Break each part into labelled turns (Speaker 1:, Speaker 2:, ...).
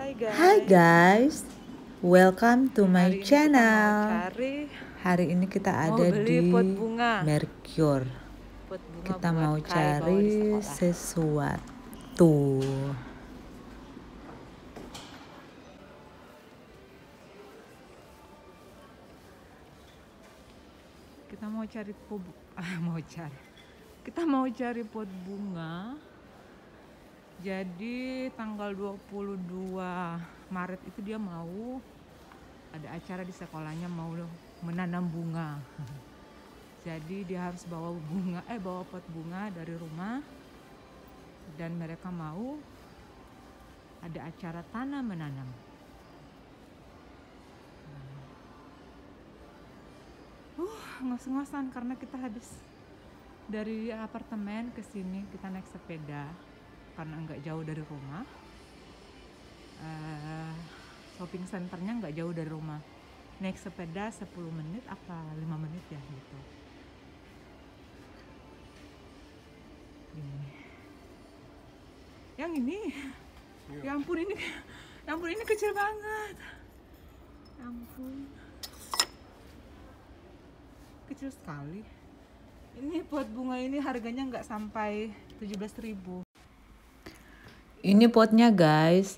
Speaker 1: Hai guys.
Speaker 2: Hai guys, welcome to my
Speaker 1: Hari
Speaker 2: channel.
Speaker 1: cari
Speaker 2: Hari ini kita ada di
Speaker 1: pot bunga.
Speaker 2: Mercure.
Speaker 1: pot bunga
Speaker 2: Kita mau cari sesuatu.
Speaker 1: Kita mau cari pot ah, mau cari. Kita mau cari pot bunga. Jadi tanggal 22 Maret itu dia mau ada acara di sekolahnya mau menanam bunga. Jadi dia harus bawa bunga eh bawa pot bunga dari rumah dan mereka mau ada acara tanam menanam. Uh, ngos-ngosan karena kita habis dari apartemen ke sini kita naik sepeda karena nggak jauh dari rumah. Eh, shopping centernya nggak jauh dari rumah. Naik sepeda 10 menit apa 5 menit ya gitu. Ini. Yang ini. Ya ampun ini. Ya ampun ini kecil banget. Ya ampun. Kecil sekali. Ini pot bunga ini harganya nggak sampai 17.000
Speaker 2: Ini potnya guys.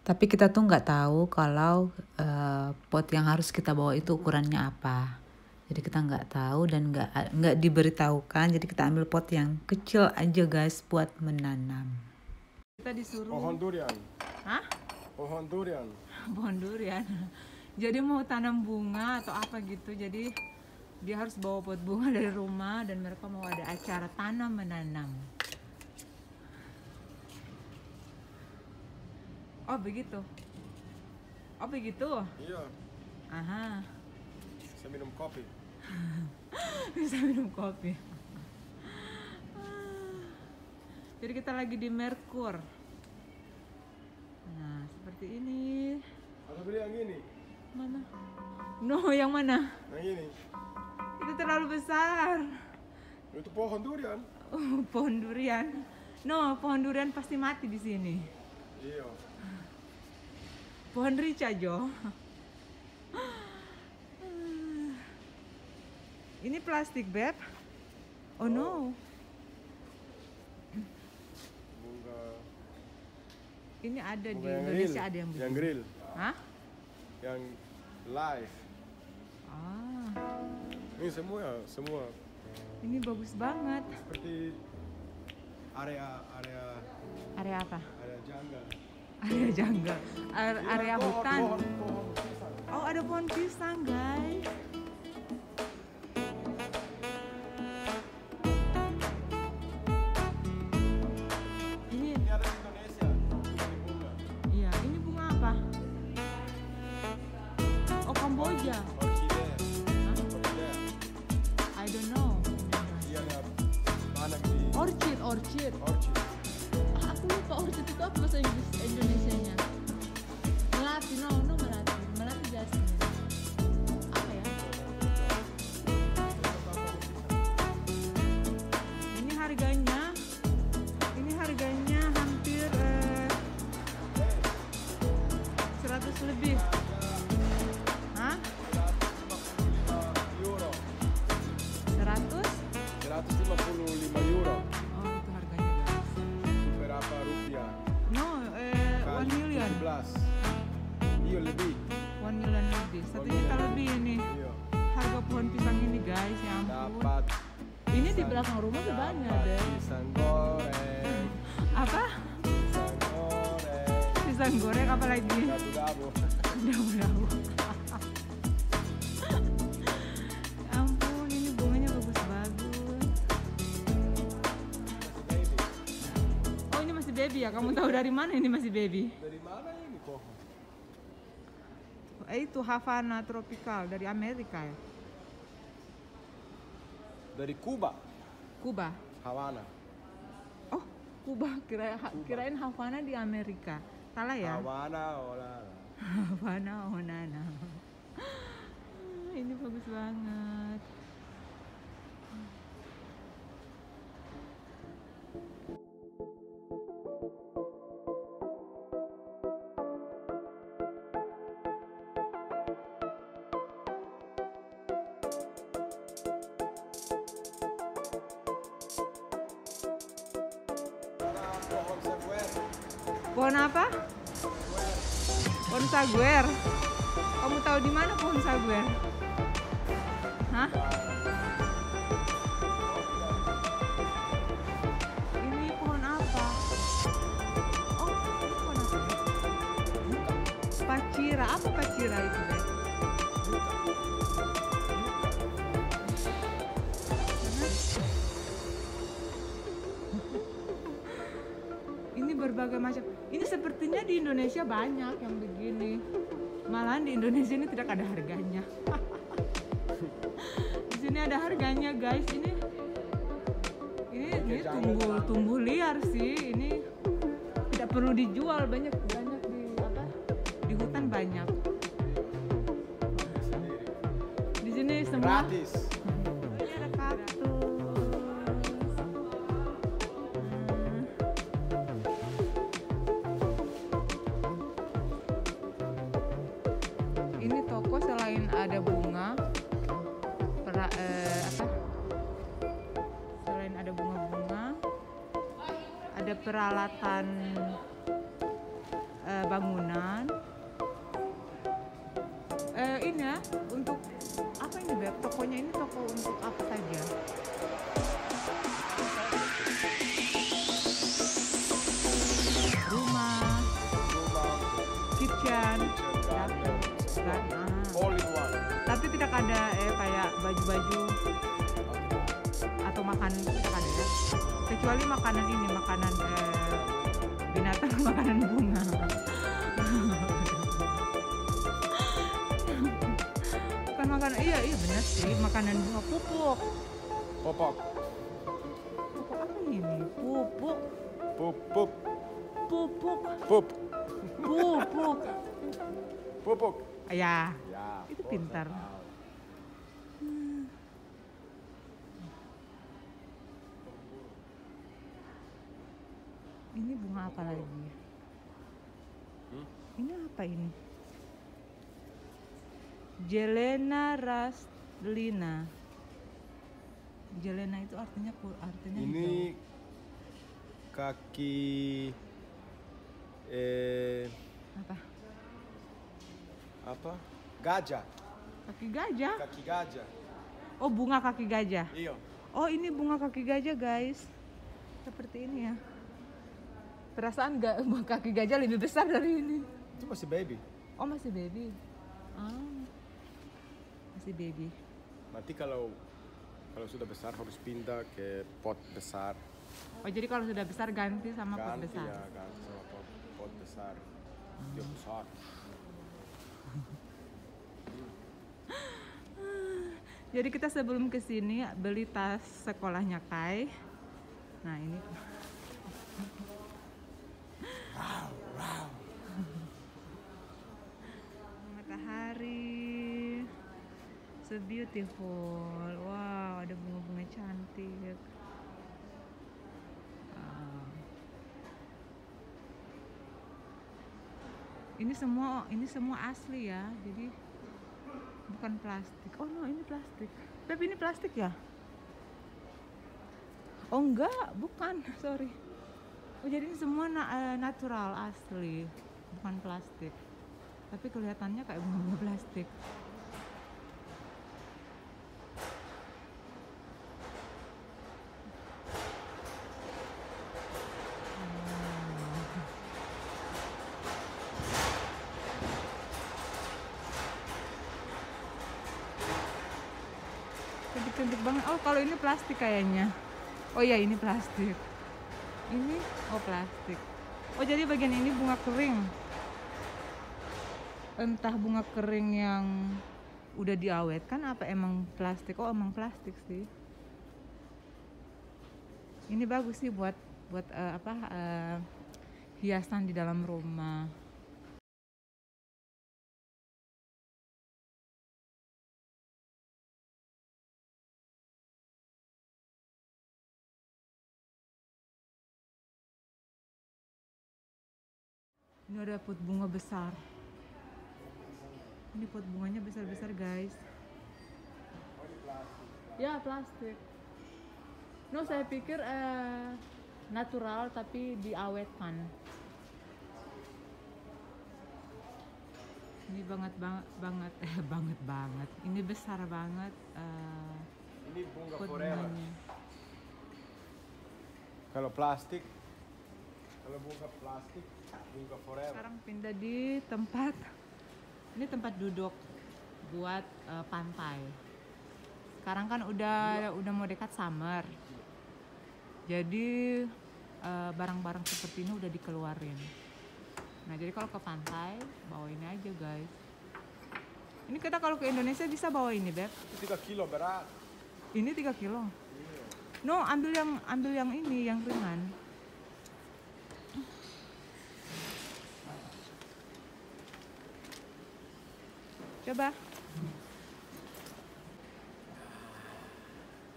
Speaker 2: Tapi kita tuh nggak tahu kalau eh, pot yang harus kita bawa itu ukurannya apa. Jadi kita nggak tahu dan nggak nggak diberitahukan. Jadi kita ambil pot yang kecil aja guys buat menanam.
Speaker 1: Kita disuruh
Speaker 3: Pohon durian.
Speaker 1: Hah?
Speaker 3: Pohon durian.
Speaker 1: pohon durian. Jadi mau tanam bunga atau apa gitu. Jadi dia harus bawa pot bunga dari rumah dan mereka mau ada acara tanam menanam. Oh begitu. Oh begitu.
Speaker 3: Iya,
Speaker 1: Aha.
Speaker 3: saya minum kopi.
Speaker 1: Bisa minum kopi. Jadi kita lagi di Merkur. Nah seperti ini.
Speaker 3: Atau beli yang ini,
Speaker 1: Mana? No, yang mana?
Speaker 3: yang ini.
Speaker 1: Itu terlalu besar.
Speaker 3: Itu pohon durian.
Speaker 1: Oh, pohon durian. No, pohon durian pasti mati di sini.
Speaker 3: Iya.
Speaker 1: Pohon rica, Jo. Ini plastik, Beb. Oh no.
Speaker 3: Bunga.
Speaker 1: Ini ada di
Speaker 3: Bunga yang grill.
Speaker 1: Indonesia ada yang
Speaker 3: Yang
Speaker 1: begini.
Speaker 3: grill.
Speaker 1: Hah?
Speaker 3: Yang live.
Speaker 1: Ah,
Speaker 3: Ini semua, semua.
Speaker 1: ini bagus banget.
Speaker 3: Seperti area area
Speaker 1: Area apa?
Speaker 3: area jungle.
Speaker 1: Area janggal.
Speaker 3: Iya,
Speaker 1: area
Speaker 3: pohon,
Speaker 1: hutan. Oh, ada pohon pisang, guys. Deh.
Speaker 3: pisang goreng.
Speaker 1: Apa?
Speaker 3: Pisang goreng.
Speaker 1: Pisang goreng apa lagi?
Speaker 3: Dabu-dabu.
Speaker 1: Dabu-dabu. Ya ampun, ini bunganya bagus-bagus.
Speaker 3: Masih baby.
Speaker 1: Oh, ini masih baby ya? Kamu tahu dari mana ini masih baby?
Speaker 3: Dari mana ini pohon?
Speaker 1: Eh, itu Havana Tropical dari Amerika ya?
Speaker 3: Dari Kuba,
Speaker 1: Kuba.
Speaker 3: Havana.
Speaker 1: Oh, Kuba. Kira, kirain Havana di Amerika. Salah ya?
Speaker 3: Havana, Holanda.
Speaker 1: Havana, oh nana. Ini bagus banget. Pohon apa? Pohon saguer. Kamu tahu di mana pohon saguer? Hah? Ini pohon apa? Oh, pohon apa? Pacira. Apa pacira itu, Beb? Berbagai macam. Ini sepertinya di Indonesia banyak yang begini. Malahan di Indonesia ini tidak ada harganya. Di sini ada harganya guys. Ini ini ini tumbuh tumbuh liar sih. Ini tidak perlu dijual. Banyak banyak di apa di hutan banyak. Di sini semua
Speaker 3: Gratis.
Speaker 1: Ada bunga. Pera- eh, apa? Selain ada bunga-bunga ada peralatan eh, bangunan. Eh, ini ya untuk apa ini beb? Tokonya ini toko untuk apa saja? Rumah kitchen kan? Ah.
Speaker 3: All in one.
Speaker 1: tapi tidak ada eh kayak baju-baju atau makanan itu tidak ada ya? Kecuali makanan ini makanan eh, binatang makanan bunga. Bukan makanan iya iya benar sih makanan bunga. Pupuk.
Speaker 3: Popok.
Speaker 1: pupuk apa ini? Pupuk.
Speaker 3: Pup, pup,
Speaker 1: pupuk.
Speaker 3: Pup.
Speaker 1: pupuk
Speaker 3: Pupuk.
Speaker 1: ya
Speaker 3: Ya.
Speaker 1: Itu pintar.
Speaker 3: tahu.
Speaker 1: ini bunga apa lagi
Speaker 3: Hmm?
Speaker 1: ini apa ini Jelena Rastlina Jelena itu artinya artinya
Speaker 3: Ini kaki eh
Speaker 1: apa
Speaker 3: apa? Gajah.
Speaker 1: kaki gajah
Speaker 3: Kaki gajah.
Speaker 1: oh bunga kaki gajah
Speaker 3: Iya.
Speaker 1: oh ini bunga kaki gajah guys seperti ini ya perasaan ga, bunga kaki gajah lebih besar dari ini
Speaker 3: Itu masih baby.
Speaker 1: oh masih baby ah masih baby
Speaker 3: Nanti kalau kalau sudah besar harus pindah ke pot besar.
Speaker 1: oh jadi kalau sudah besar ganti sama pot
Speaker 3: Ganti
Speaker 1: besar
Speaker 3: ya, ganti sama pot, pot besar. Dia besar.
Speaker 1: Jadi kita sebelum ke sini beli tas sekolahnya Kai. Nah, ini. Matahari. So beautiful. Wow, ada bunga-bunga cantik. Wow. Ini semua ini semua asli ya. Jadi bukan plastik. Oh no ini plastik. Tapi ini plastik ya? Oh enggak bukan. Sorry. Oh jadi ini semua na- eh, natural asli. Bukan plastik. Tapi kelihatannya kayak bunga plastik cantik-cantik banget. Oh kalau ini plastik kayaknya. Oh iya ini plastik. Ini oh plastik. Oh jadi bagian ini bunga kering. Entah bunga kering yang udah diawetkan apa emang plastik. Oh emang plastik sih. Ini bagus sih buat buat eh, apa eh, hiasan di dalam rumah Ini ada pot bunga besar. Ini pot bunganya besar-besar guys. Ya plastik. No saya pikir eh, natural tapi diawetkan. Ini banget banget banget eh banget banget. Ini besar banget. Eh, pot bunganya.
Speaker 3: Kalau plastik kalau bunga plastik, bunga forever.
Speaker 1: Sekarang pindah di tempat ini tempat duduk buat eh, pantai. Sekarang kan udah udah mau dekat summer. Jadi eh, barang-barang seperti ini udah dikeluarin. Nah, jadi kalau ke pantai bawa ini aja, guys. Ini kita kalau ke Indonesia bisa bawa ini, Beb.
Speaker 3: Itu 3 kilo berat.
Speaker 1: Ini 3 kilo. No, ambil yang ambil yang ini, yang ringan. Coba.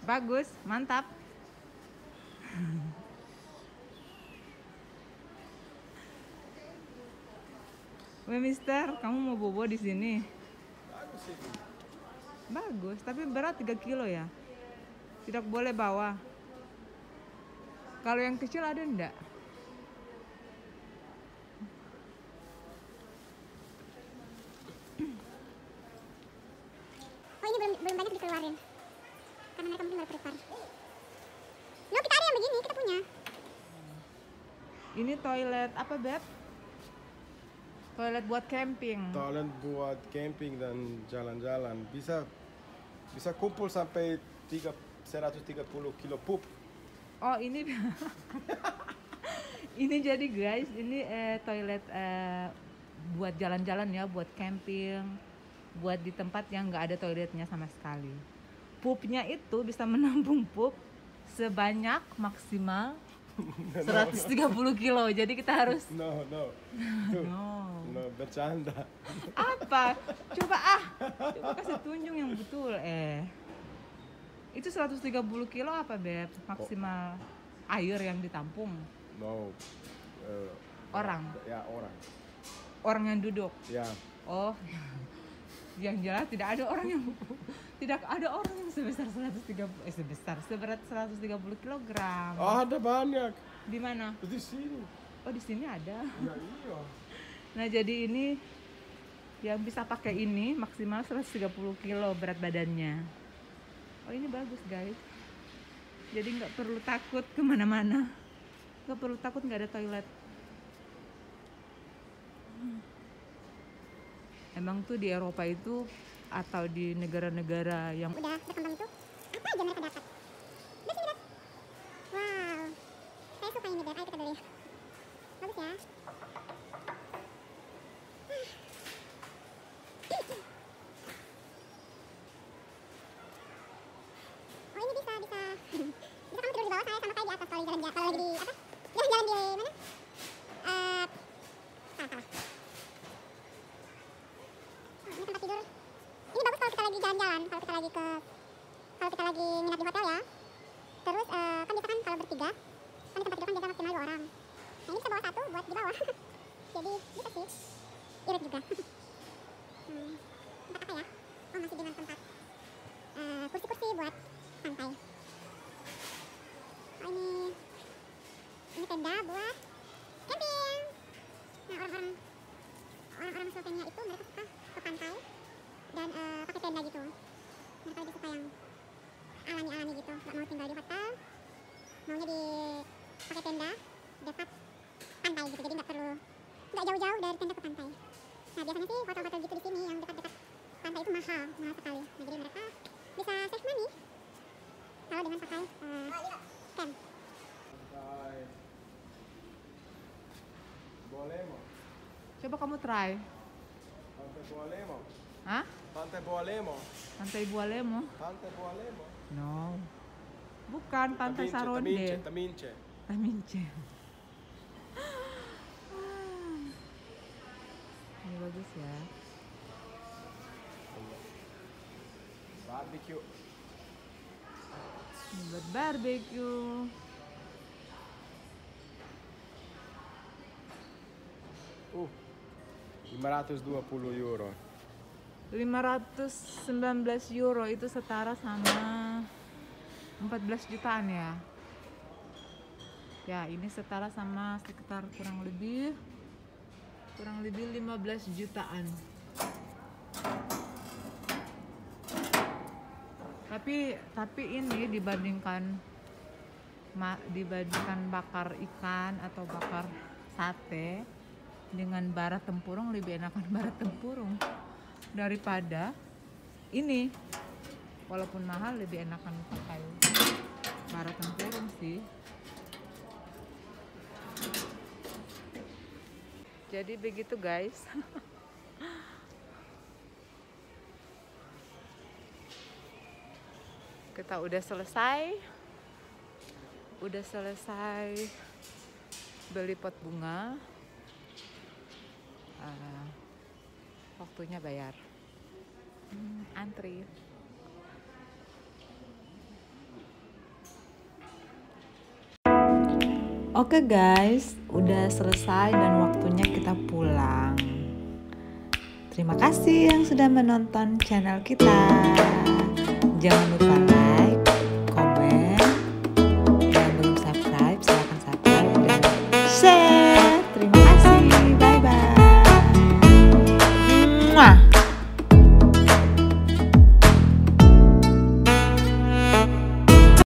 Speaker 1: Bagus, mantap. Weh, Mister, kamu mau bobo di sini?
Speaker 3: Bagus,
Speaker 1: tapi berat 3 kilo ya. Tidak boleh bawa. Kalau yang kecil ada enggak?
Speaker 4: Oh ini belum belum banyak dikeluarin karena mereka mungkin baru prepare. No kita ada yang begini kita punya.
Speaker 1: Ini toilet apa, Beb? Toilet buat camping.
Speaker 3: Toilet buat camping dan jalan-jalan. Bisa bisa kumpul sampai 3, 130 kilo pup.
Speaker 1: Oh, ini Ini jadi guys, ini eh, toilet eh, buat jalan-jalan ya, buat camping, buat di tempat yang nggak ada toiletnya sama sekali. Pupnya itu bisa menampung pup sebanyak maksimal 130 kilo. Jadi kita harus
Speaker 3: No, no.
Speaker 1: No.
Speaker 3: no, bercanda.
Speaker 1: apa coba ah coba kasih tunjuk yang betul eh itu 130 kilo apa beb maksimal air yang ditampung
Speaker 3: No. eh,
Speaker 1: orang
Speaker 3: ya, orang.
Speaker 1: orang yang duduk
Speaker 3: Ya,
Speaker 1: oh yang jelas tidak ada orang yang tidak ada orang yang sebesar 130 eh sebesar seberat 130 kilogram
Speaker 3: oh, ada banyak.
Speaker 1: di mana
Speaker 3: Di sini.
Speaker 1: oh di sini ada
Speaker 3: Ya, iya.
Speaker 1: Nah jadi ini yang bisa pakai ini maksimal 130 kilo berat badannya. Oh ini bagus guys. Jadi nggak perlu takut ke mana-mana. Nggak perlu takut nggak ada toilet. Emang tuh di Eropa itu atau di negara-negara yang
Speaker 4: Udah berkembang itu apa aja mereka dapat. Udah sini Beb. Wow. Saya suka ini Beb. Ayo kita beli. Bagus ya. Oh ini bisa bisa bisa kamu tidur di bawah saya sama kayak di atas kalau lagi jalan kalau lagi di apa jalan-jalan di mana? Eh salah salah. Oh, ini tempat tidur. Ini bagus kalau kita lagi jalan-jalan, kalau kita lagi ke kalau kita lagi nginap di hotel ya. Terus eh, kan biasa kan kalau bertiga, kan di tempat tidur kan biasa maksimal dua orang. Nah ini bisa bawa satu buat di bawah. Jadi bisa sih. Irit juga. hmm, tempat apa ya? Oh masih dengan tempat eh, kursi-kursi buat santai. Oh ini ini tenda buat camping. Nah orang-orang orang-orang Slovenia itu mereka suka ke pantai dan eh, pakai tenda gitu. Mereka lebih suka yang alami-alami gitu, nggak mau tinggal di hotel, maunya di pakai tenda dekat pantai gitu, jadi nggak perlu nggak jauh-jauh dari tenda ke pantai. Nah biasanya sih hotel-hotel gitu di sini yang dekat-dekat pantai itu mahal, mahal sekali. Nah jadi mereka bisa save money kalau dengan pakai eh, camp.
Speaker 3: Boleh mo.
Speaker 1: coba kamu try.
Speaker 3: Boleh mo.
Speaker 1: Hah?
Speaker 3: Tante boleh mo.
Speaker 1: Pantai Bualemo?
Speaker 3: Tante boleh mo.
Speaker 1: No. Bukan Pantai
Speaker 3: Tamince,
Speaker 1: Saronde.
Speaker 3: Tamince, tamince.
Speaker 1: Tamince. Ini bagus ya.
Speaker 3: Barbecue.
Speaker 1: Ini buat barbecue.
Speaker 3: Uh. 520 euro.
Speaker 1: 519 euro itu setara sama 14 jutaan ya. Ya ini setara sama sekitar kurang lebih kurang lebih 15 jutaan. Tapi tapi ini dibandingkan dibandingkan bakar ikan atau bakar sate dengan bara tempurung lebih enakan bara tempurung daripada ini. Walaupun mahal lebih enakan pakai bara tempurung sih. Jadi begitu guys. Kita udah selesai. Udah selesai beli pot bunga. Ah, waktunya bayar Hmm, antri
Speaker 2: Oke guys, udah selesai dan waktunya kita pulang. Terima kasih yang sudah menonton channel kita. Jangan lupa like,